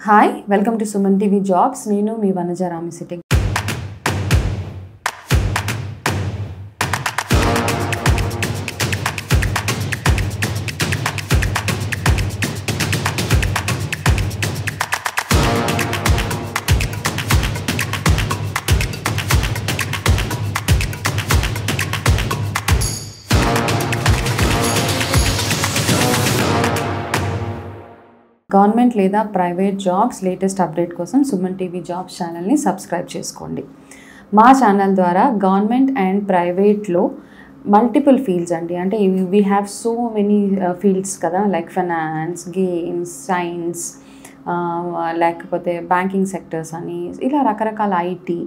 Hi welcome to Suman TV jobs నేను మీ వనజ రామిసిటి గవర్నమెంట్ లేదా ప్రైవేట్ జాబ్స్ లేటెస్ట్ అప్డేట్ కోసం సుమన్ టీవీ జాబ్స్ ఛానల్ని సబ్స్క్రైబ్ చేసుకోండి. మా ఛానల్ ద్వారా గవర్నమెంట్ అండ్ ప్రైవేట్లో మల్టిపుల్ ఫీల్డ్స్ అండి. అంటే we have so many fields కదా. లైక్ ఫైనాన్స్ గేమ్స్ సైన్స్ లేకపోతే బ్యాంకింగ్ సెక్టర్స్ అని ఇలా రకరకాల IT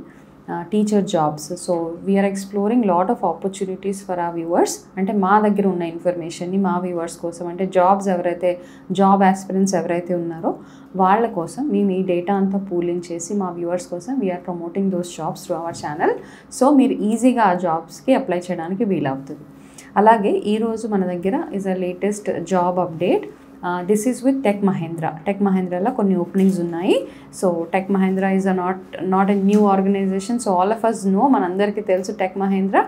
teacher jobs so we're exploring lot of opportunities for ఆ వ్యూవర్స్ అంటే మా దగ్గర ఉన్న ఇన్ఫర్మేషన్ని మా వ్యూవర్స్ కోసం అంటే జాబ్స్ ఎవరైతే జాబ్ ఆస్పిరెంట్స్ ఎవరైతే ఉన్నారో వాళ్ళ కోసం మేము ఈ డేటా అంతా పూలింగ్ చేసి మా వ్యూవర్స్ కోసం we're promoting those jobs through our channel so మీరు ఈజీగా ఆ జాబ్స్కి అప్లై చేయడానికి వీలవుతుంది. అలాగే ఈరోజు మన దగ్గర is a latest job update this is with Tech Mahindra Tech మహేంద్రలో కొన్ని ఓపెనింగ్స్ ఉన్నాయి. So Tech Mahindra is a not not a new organization so all of us know మనందరికీ తెలుసు టెక్ మహేంద్ర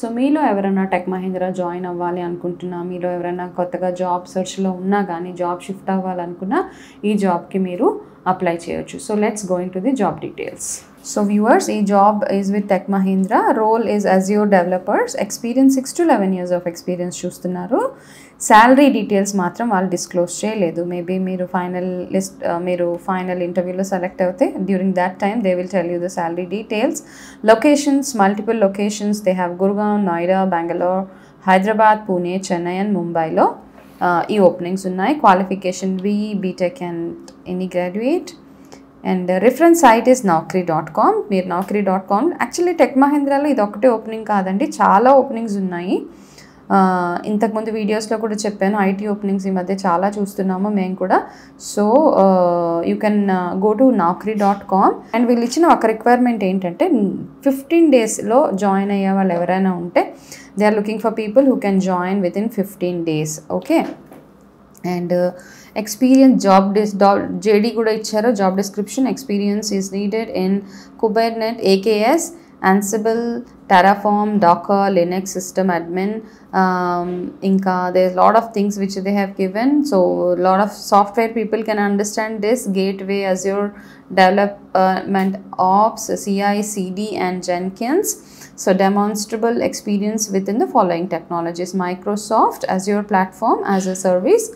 సో మీలో ఎవరైనా టెక్ మహేంద్ర జాయిన్ అవ్వాలి అనుకుంటున్నా మీలో ఎవరైనా కొత్తగా జాబ్ సెర్చ్లో ఉన్నా కానీ జాబ్ షిఫ్ట్ అవ్వాలనుకున్నా ఈ జాబ్కి మీరు అప్లై చేయొచ్చు. So let's going to the job details so viewers ఈ job is with Tech Mahindra role is Azure developers experience six to eleven years of experience చూస్తున్నారు. శాలరీ డీటెయిల్స్ మాత్రం వాళ్ళు డిస్క్లోజ్ చేయలేదు. Maybe మీరు ఫైనల్ లిస్ట్ మీరు final ఇంటర్వ్యూలో select అవుతే during that time they will tell you the salary details locations multiple locations they have Gurgaon Noida Bengaluru Hyderabad Pune Chennai and ముంబైలో ఈ ఓపెనింగ్స్ ఉన్నాయి. Qualification B BTech and any graduate and reference site is Naukri dot com మీరు Naukri dot com actually Tech మహేంద్రాలో ఇది ఒకటే opening కాదండి. చాలా openings ఉన్నాయి. ఇంతకుముందు వీడియోస్లో కూడా చెప్పాను ఐటీ ఓపెనింగ్స్ ఈ మధ్య చాలా చూస్తున్నాము మేము కూడా. So you can go to Naukri dot com and వీళ్ళు ఇచ్చిన ఒక రిక్వైర్మెంట్ ఏంటంటే ఫిఫ్టీన్ డేస్లో జాయిన్ అయ్యే వాళ్ళు ఎవరైనా ఉంటే they are looking for people who can join within fifteen days okay and experience job dis JD కూడా ఇచ్చారు job description experience is needed in Kubernetes AKS Ansible, Terraform, Docker, Linux system admin. Um, Inca, there's a lot of things which they have given. So, a lot of software people can understand this. Gateway, Azure, development ops, CI, CD, and Jenkins. So, demonstrable experience within the following technologies Microsoft, Azure Platform as a service,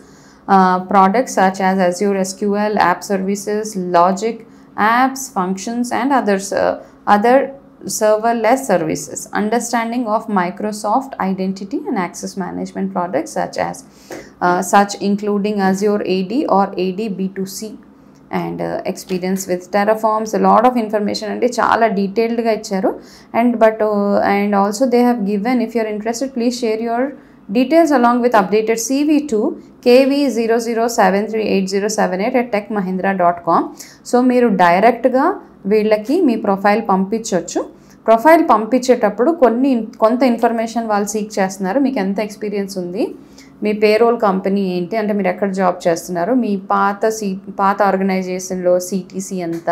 uh, products such as Azure SQL, app services, logic, apps, functions, and others, uh, other serverless services understanding of microsoft identity and access management products such as uh, such including azure ad or ad b2c and experience with Terraforms lot of information అంటే చాలా డీటెయిల్డ్గా ఇచ్చారు and but and also they have given if you're interested please share your Details along with updated CV to KV zero zero seven three eight zero seven eight at Tech Mahindra dot com so మీరు డైరెక్ట్గా వీళ్ళకి మీ profile పంపించవచ్చు profile పంపించేటప్పుడు కొన్ని కొంత information వాళ్ళు seek చేస్తున్నారు. మీకు ఎంత ఎక్స్పీరియన్స్ ఉంది? మీ పేరోల్ కంపెనీ ఏంటి? అంటే మీరు ఎక్కడ జాబ్ చేస్తున్నారు? మీ పాత సీ పాత ఆర్గనైజేషన్లో సిటీసీ ఎంత?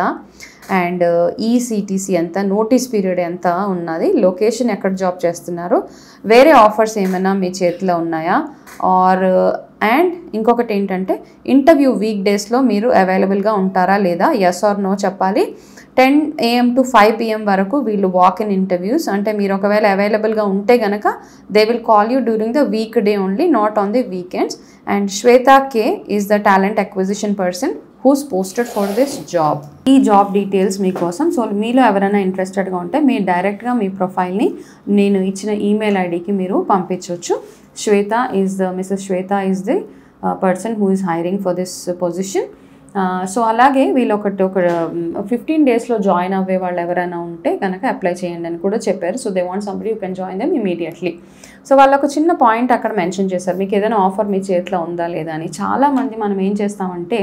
అండ్ ఈసీటీసీ అంతా ఎంత నోటీస్ పీరియడ్ ఎంత ఉన్నది లొకేషన్ ఎక్కడ జాబ్ చేస్తున్నారు వేరే ఆఫర్స్ ఏమైనా మీ చేతిలో ఉన్నాయా? ఆర్ అండ్ ఇంకొకటి ఏంటంటే ఇంటర్వ్యూ వీక్ డేస్లో మీరు అవైలబుల్గా ఉంటారా లేదా? ఎస్ ఆర్ నో చెప్పాలి. Ten AM to five PM వరకు వీళ్ళు వాక్ ఇన్ ఇంటర్వ్యూస్ అంటే మీరు ఒకవేళ అవైలబుల్గా ఉంటే గనక they will call you during the weekday only not on the weekends and Shweta K is the talent acquisition person who's posted for this job ఈ job details మీకోసం. సో మీలో ఎవరైనా ఇంట్రెస్టెడ్గా ఉంటే మీరు డైరెక్ట్గా మీ ప్రొఫైల్ని నేను ఇచ్చిన ఈమెయిల్ ఐడికి మీరు పంపించవచ్చు Shweta is the Mrs Shweta is the person who is hiring for this position so అలాగే వీళ్ళు ఒకటి ఒక ఫిఫ్టీన్ డేస్లో జాయిన్ అవ్వే వాళ్ళు ఎవరైనా ఉంటే కనుక అప్లై చేయండి అని కూడా చెప్పారు. So they want somebody you can join them immediately so వాళ్ళు ఒక చిన్న పాయింట్ అక్కడ మెన్షన్ చేశారు. మీకు ఏదైనా ఆఫర్ మీ చేతిలో ఉందా లేదా అని. చాలామంది మనం ఏం చేస్తామంటే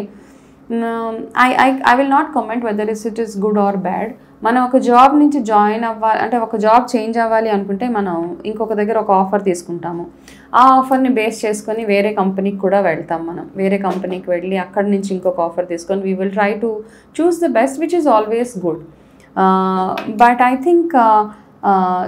I I I will not comment whether is it is good or bad మనం ఒక జాబ్ నుంచి జాయిన్ అవ్వాలి అంటే ఒక జాబ్ చేంజ్ అవ్వాలి అనుకుంటే మనం ఇంకొక దగ్గర ఒక ఆఫర్ తీసుకుంటాము. ఆ ఆఫర్ని బేస్ చేసుకొని వేరే కంపెనీకి కూడా వెళ్తాం మనం. వేరే కంపెనీకి వెళ్ళి అక్కడి నుంచి ఇంకొక ఆఫర్ తీసుకొని we will try to choose the best which is always good but I think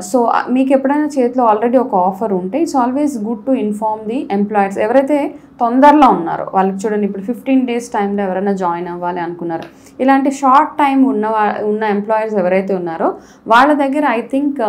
so మీకు ఎప్పుడైనా చేతిలో ఆల్రెడీ ఒక ఆఫర్ ఉంటే it's always good to inform the employers ఎవరైతే తొందరలో ఉన్నారో వాళ్ళకి చూడండి ఇప్పుడు ఫిఫ్టీన్ డేస్ టైంలో ఎవరైనా జాయిన్ అవ్వాలి అనుకున్నారు ఇలాంటి షార్ట్ టైం ఉన్న ఉన్న ఎంప్లాయర్స్ ఎవరైతే ఉన్నారో వాళ్ళ దగ్గర I think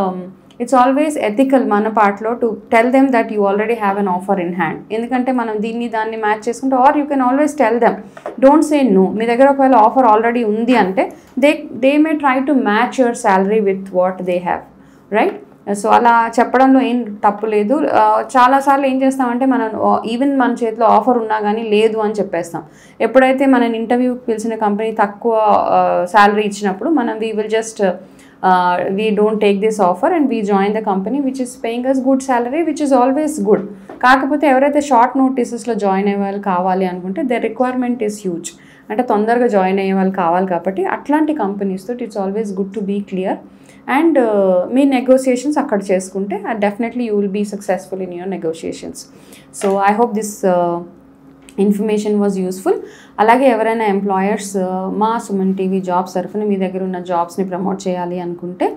it's always ethical మన పార్ట్లో to tell them that you already have an offer in hand ఎందుకంటే మనం దీన్ని దాన్ని మ్యాచ్ చేసుకుంటే or you can always tell them don't say no మీ దగ్గర ఒకవేళ ఆఫర్ ఆల్రెడీ ఉంది అంటే they they may try to match your salary with what they have right so అలా చెప్పడంలో ఏం తప్పు లేదు. చాలాసార్లు ఏం చేస్తామంటే మనం ఈవెన్ మన చేతిలో ఆఫర్ ఉన్నా కానీ లేదు అని చెప్పేస్తాం. ఎప్పుడైతే మనం ఇంటర్వ్యూకి పిలిచిన కంపెనీ తక్కువ శాలరీ ఇచ్చినప్పుడు మనం we will just uh, we don't take this offer and we join the company which is paying us good salary which is always good కాకపోతే ఎవరైతే షార్ట్ నోటీసెస్లో జాయిన్ అయ్యే వాళ్ళు కావాలి అనుకుంటే ద రిక్వైర్మెంట్ ఈస్ హ్యూజ్ అంటే తొందరగా జాయిన్ అయ్యే వాళ్ళు కావాలి కాబట్టి అట్లాంటి కంపెనీస్తో it's always good to be clear and me negotiations అక్కడ చేసుకుంటే definitely you will be successful in your negotiations so I hope this information was useful. అలాగే ఎవరైనా ఎంప్లాయర్స్ మా సుమన్ టీవీ జాబ్స్ తరఫున మీ దగ్గర ఉన్న జాబ్స్ని ప్రమోట్ చేయాలి అనుకుంటే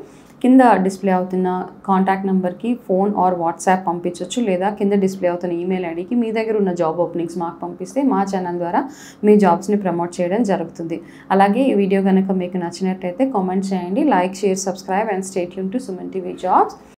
కింద డిస్ప్లే అవుతున్న కాంటాక్ట్ నెంబర్కి ఫోన్ ఆర్ వాట్సాప్ పంపించవచ్చు లేదా కింద డిస్ప్లే అవుతున్న ఈమెయిల్ ఐడికి మీ దగ్గర ఉన్న జాబ్ ఓపెనింగ్స్ మాకు పంపిస్తే మా ఛానల్ ద్వారా మీ జాబ్స్ని ప్రమోట్ చేయడం జరుగుతుంది. అలాగే ఈ వీడియో కనుక మీకు నచ్చినట్టయితే కామెంట్ చేయండి. Like share subscribe and stay Yoon to Suman TV jobs.